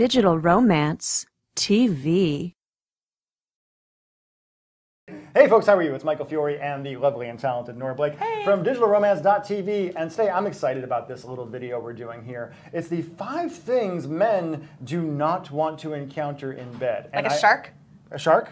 Digital Romance TV. Hey folks, how are you? It's Michael Fiore and the lovely and talented Nora Blake from digitalromance.tv. And today I'm excited about this little video we're doing here. It's the five things men do not want to encounter in bed. Like And a I- shark? A shark?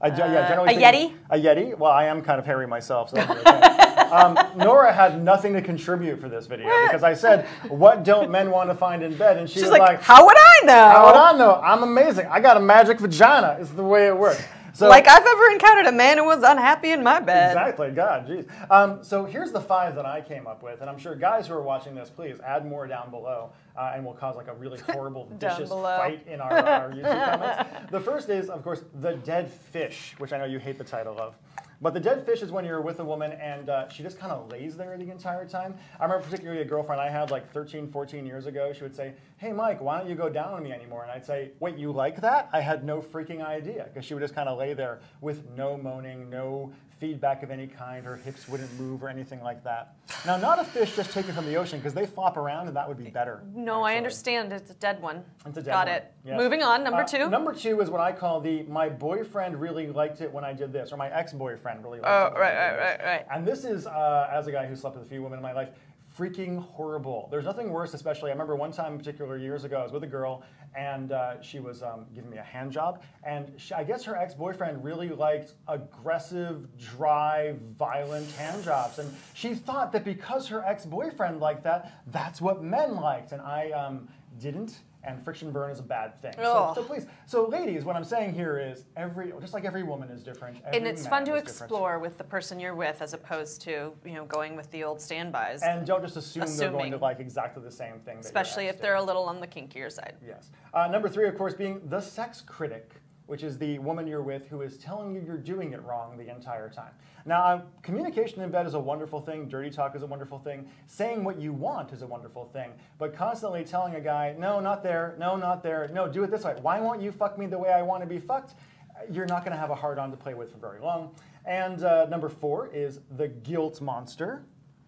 I, yeah, Uh, generally a think- Yeti? A Yeti? Well, I am kind of hairy myself, so that'll okay. um, Nora had nothing to contribute for this video because I said, what don't men want to find in bed? And she She's was like, like, how would I know? how would I know? I'm amazing. I got a magic vagina. Is the way it works. So, Like I've ever encountered a man who was unhappy in my bed. Exactly, God, jeez. Um, so here's the five that I came up with, and I'm sure guys who are watching this, please add more down below, uh, and we'll cause like a really horrible, vicious below. fight in our, our YouTube comments. The first is, of course, the dead fish, which I know you hate the title of. But the dead fish is when you're with a woman and uh, she just kind of lays there the entire time. I remember particularly a girlfriend I had like 13, 14 years ago. She would say, Hey, Mike, why don't you go down on me anymore? And I'd say, Wait, you like that? I had no freaking idea. Because she would just kind of lay there with no moaning, no feedback of any kind. Her hips wouldn't move or anything like that. Now, not a fish just taken from the ocean because they flop around and that would be better. No, I actually. understand. It's a dead one. It's a dead Got one. it. Yes. Moving on. Number Uh, two. Number two is what I call the my boyfriend really liked it when I did this, or my ex-boyfriend really liked Oh, it. I right, right, right, right. And this is uh, as a guy who slept with a few women in my life. Freaking horrible. There's nothing worse, especially. I remember one time, in particular, years ago, I was with a girl, and uh, she was um, giving me a hand job, and she, I guess her ex-boyfriend really liked aggressive, dry, violent hand jobs, and she thought that because her ex-boyfriend liked that, that's what men liked, and I um, didn't. And friction burn is a bad thing. So, so please, so ladies, what I'm saying here is every, just like every woman is different. and it's fun to is different. explore with the person you're with as opposed to, you know, going with the old standbys. And don't just assume they're going to like exactly the same thing. that especially if they're did. a little on the kinkier side. Yes. Uh, number three, of course, being the sex critic, which is the woman you're with who is telling you you're doing it wrong the entire time. Now, uh, communication in bed is a wonderful thing. Dirty talk is a wonderful thing. Saying what you want is a wonderful thing. But constantly telling a guy, no, not there, no, not there, no, do it this way. Why won't you fuck me the way I want to be fucked? Uh, You're not going to have a hard on to play with for very long. And uh, number four is the guilt monster.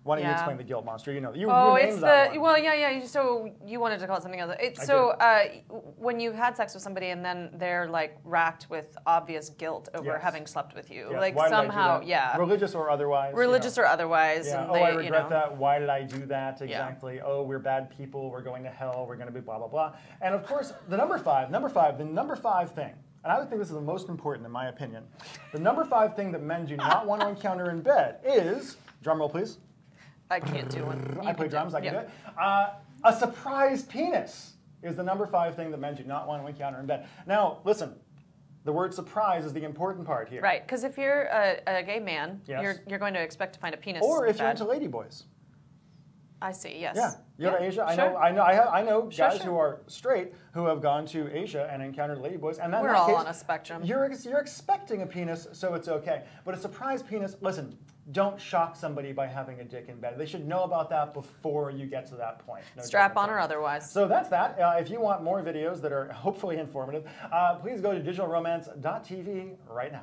Why don't you explain the guilt monster? You know, you, Oh, you it's the one. well, yeah, yeah. So you wanted to call it something else. It's so uh, when you've had sex with somebody and then they're like racked with obvious guilt over Yes. having slept with you, Yes, like why did I do somehow, yeah, religious or otherwise. you know. religious or otherwise, Yeah. Oh, they, I you regret know, that. Why did I do that? Yeah. Exactly. Oh, we're bad people. We're going to hell. We're going to be blah blah blah. And of course, the number five, number five, the number five thing, and I would think this is the most important in my opinion. The number five thing that men do not want to encounter in bed is drum roll, please. I can't do one. You I play drums. I can do it. Uh, a surprise penis is the number five thing that men do not want to encounter in bed. Now, listen. The word surprise is the important part here. Right, because if you're a, a gay man, Yes. you're you're going to expect to find a penis. Or if you're into ladyboys. I see. Yes. Yeah, you go to Yeah, Asia. I sure. know. I know. I, have, I know Sure, guys sure. who are straight who have gone to Asia and encountered ladyboys, and then We're all case, on a spectrum. You're you're expecting a penis, so it's okay. But a surprise penis. Listen, don't shock somebody by having a dick in bed. They should know about that before you get to that point. No Strap on or otherwise. So that's that. Uh, if you want more videos that are hopefully informative, uh, please go to digitalromance.tv right now.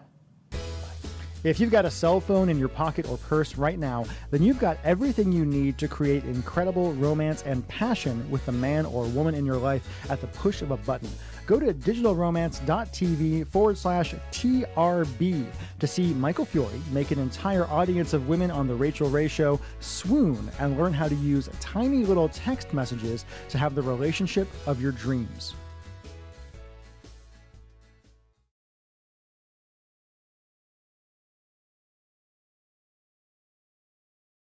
If you've got a cell phone in your pocket or purse right now, then you've got everything you need to create incredible romance and passion with the man or woman in your life at the push of a button. Go to digitalromance.tv forward slash TRB to see Michael Fiore make an entire audience of women on The Rachael Ray Show swoon and learn how to use tiny little text messages to have the relationship of your dreams.